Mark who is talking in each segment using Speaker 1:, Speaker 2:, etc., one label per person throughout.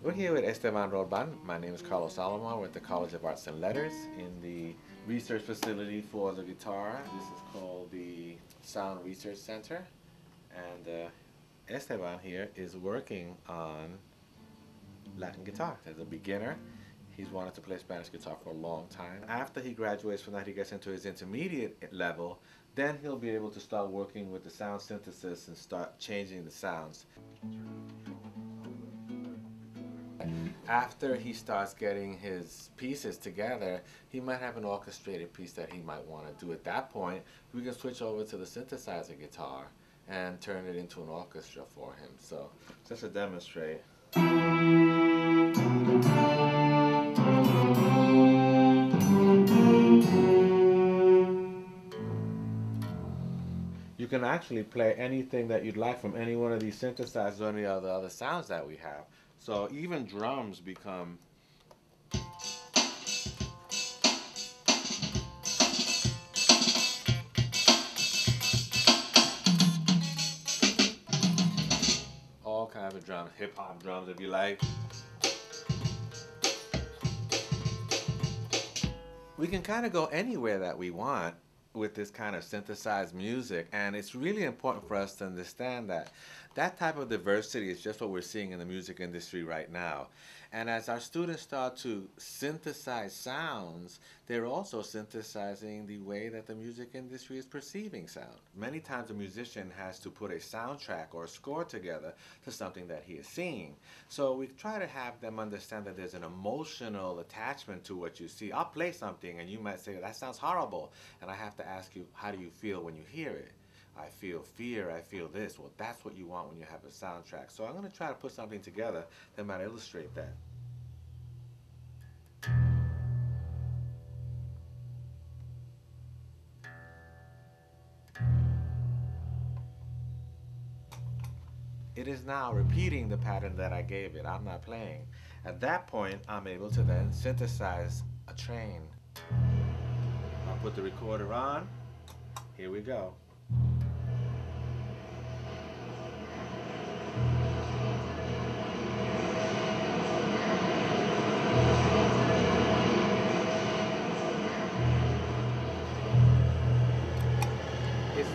Speaker 1: We're here with Esteban Rolban. My name is Carlos Alomar with the College of Arts and Letters in the research facility for the guitar. This is called the Sound Research Center. And uh, Esteban here is working on Latin guitar as a beginner. He's wanted to play Spanish guitar for a long time. After he graduates from that, he gets into his intermediate level. Then he'll be able to start working with the sound synthesis and start changing the sounds. After he starts getting his pieces together, he might have an orchestrated piece that he might want to do. At that point, we can switch over to the synthesizer guitar and turn it into an orchestra for him. So just to demonstrate. You can actually play anything that you'd like from any one of these synthesizers or any other other sounds that we have. So even drums become all kinds of drums, hip hop drums if you like. We can kind of go anywhere that we want with this kind of synthesized music and it's really important for us to understand that that type of diversity is just what we're seeing in the music industry right now and as our students start to synthesize sounds they're also synthesizing the way that the music industry is perceiving sound. Many times a musician has to put a soundtrack or a score together to something that he is seeing. So we try to have them understand that there's an emotional attachment to what you see. I'll play something and you might say that sounds horrible. And i have to ask you, how do you feel when you hear it? I feel fear, I feel this. Well, that's what you want when you have a soundtrack. So I'm going to try to put something together that might illustrate that. It is now repeating the pattern that I gave it. I'm not playing. At that point, I'm able to then synthesize a train I'll put the recorder on. Here we go.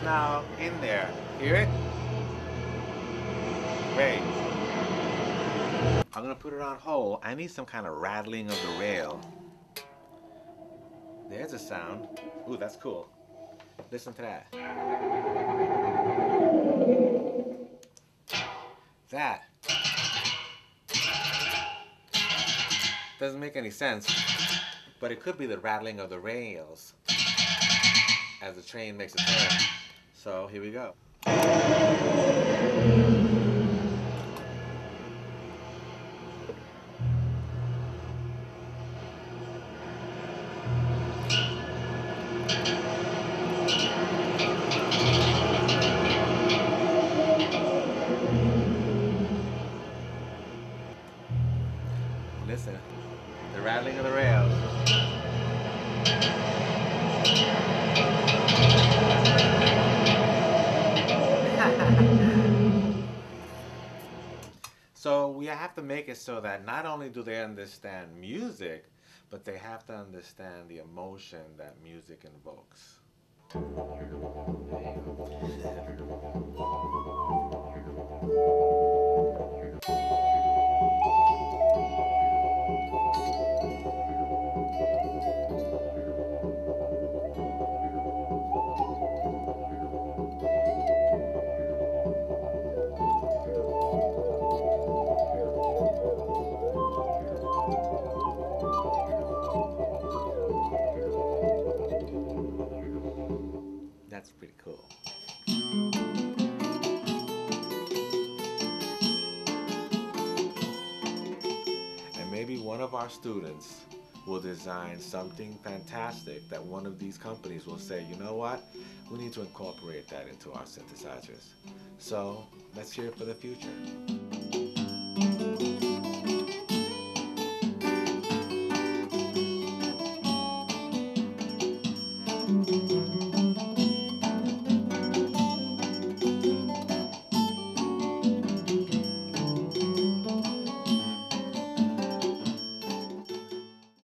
Speaker 1: Now in there. Hear it? Great. I'm gonna put it on hold. I need some kind of rattling of the rail. There's a sound. Ooh, that's cool. Listen to that. That doesn't make any sense, but it could be the rattling of the rails as the train makes a turn. So here we go. Listen, the rattling of the rails. Have to make it so that not only do they understand music, but they have to understand the emotion that music invokes. of our students will design something fantastic that one of these companies will say, you know what, we need to incorporate that into our synthesizers. So let's hear it for the future.